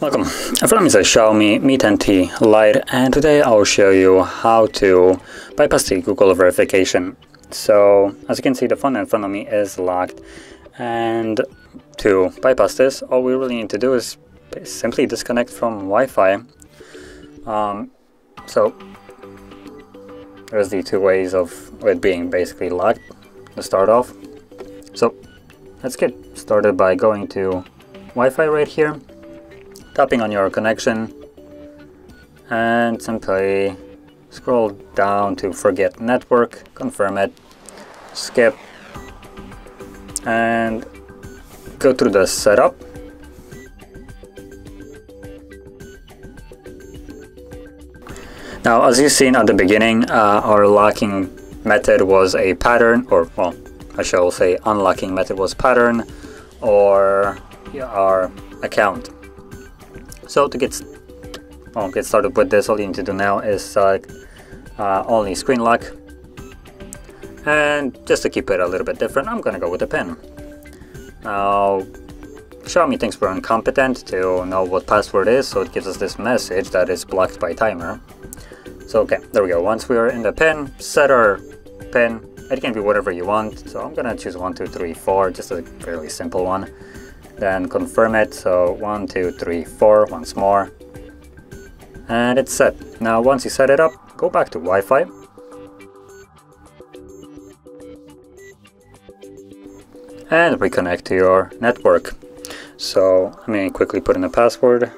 Welcome, from is Xiaomi Mi 10T Lite and today I'll show you how to bypass the Google verification. So as you can see the phone in front of me is locked and to bypass this all we really need to do is simply disconnect from Wi-Fi. Um, so there's the two ways of it being basically locked to start off. So let's get started by going to Wi-Fi right here tapping on your connection and simply scroll down to forget network, confirm it, skip and go through the setup. Now as you've seen at the beginning uh, our locking method was a pattern or well I shall say unlocking method was pattern or our account so to get, well, get started with this, all you need to do now is uh, only screen lock. And just to keep it a little bit different, I'm gonna go with a pin. Now, Xiaomi thinks we're incompetent to know what password is, so it gives us this message that is blocked by timer. So okay, there we go. Once we are in the pin, set our pin. It can be whatever you want. So I'm gonna choose one, two, three, four, just a fairly simple one. Then confirm it. So one two three four once more. And it's set. Now once you set it up go back to Wi-Fi. And reconnect to your network. So let me quickly put in a password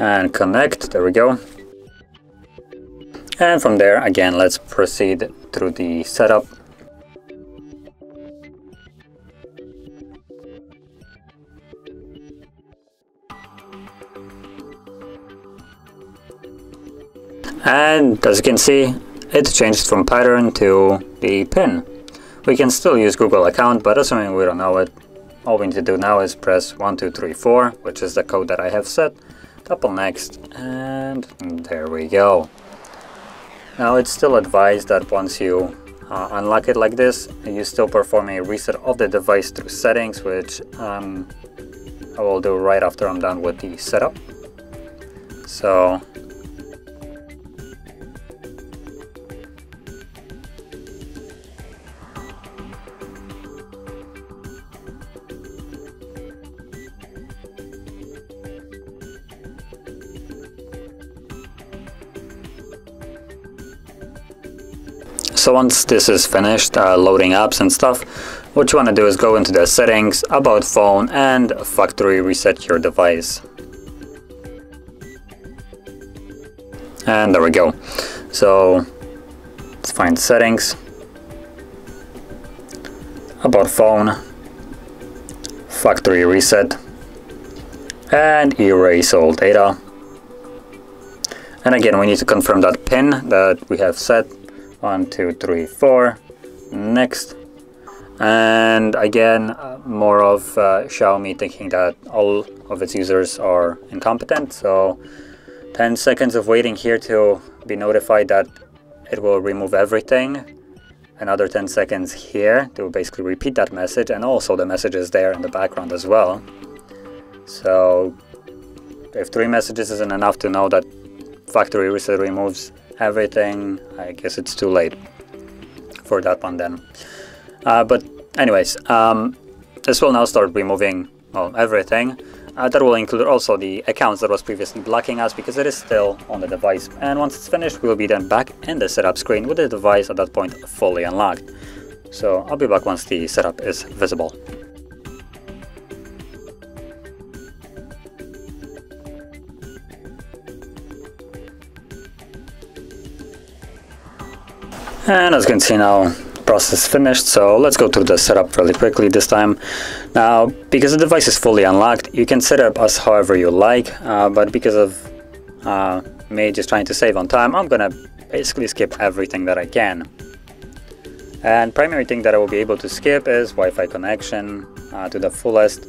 and connect. There we go. And from there again let's proceed through the setup. And as you can see it changed from pattern to the pin. We can still use Google account but assuming we don't know it all we need to do now is press 1234 which is the code that I have set on next and there we go. Now it's still advised that once you uh, unlock it like this you still perform a reset of the device through settings which um, I will do right after I'm done with the setup. So So once this is finished uh, loading apps and stuff, what you want to do is go into the settings, about phone and factory reset your device. And there we go. So let's find settings, about phone, factory reset, and erase all data. And again, we need to confirm that pin that we have set one two three four. Next. And again uh, more of uh, Xiaomi thinking that all of its users are incompetent. So 10 seconds of waiting here to be notified that it will remove everything. Another 10 seconds here to basically repeat that message and also the message is there in the background as well. So if three messages isn't enough to know that factory reset removes everything. I guess it's too late for that one then. Uh, but anyways, um, this will now start removing well, everything. Uh, that will include also the accounts that was previously blocking us because it is still on the device. And once it's finished, we'll be then back in the setup screen with the device at that point fully unlocked. So I'll be back once the setup is visible. And as you can see now, process finished. So let's go through the setup really quickly this time. Now, because the device is fully unlocked, you can set up as however you like, uh, but because of uh, me just trying to save on time, I'm gonna basically skip everything that I can. And primary thing that I will be able to skip is Wi-Fi connection uh, to the fullest,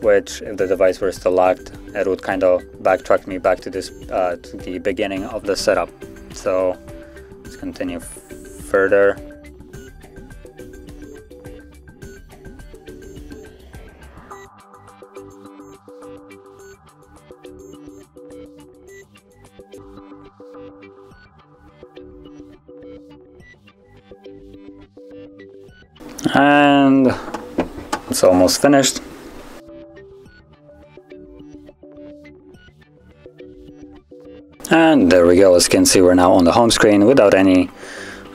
which if the device were still locked, it would kind of backtrack me back to this uh, to the beginning of the setup. So Let's continue further. And it's almost finished. And there we go, as you can see we're now on the home screen without any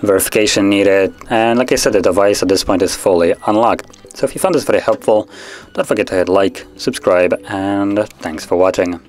verification needed. And like I said, the device at this point is fully unlocked. So if you found this very helpful, don't forget to hit like, subscribe, and thanks for watching.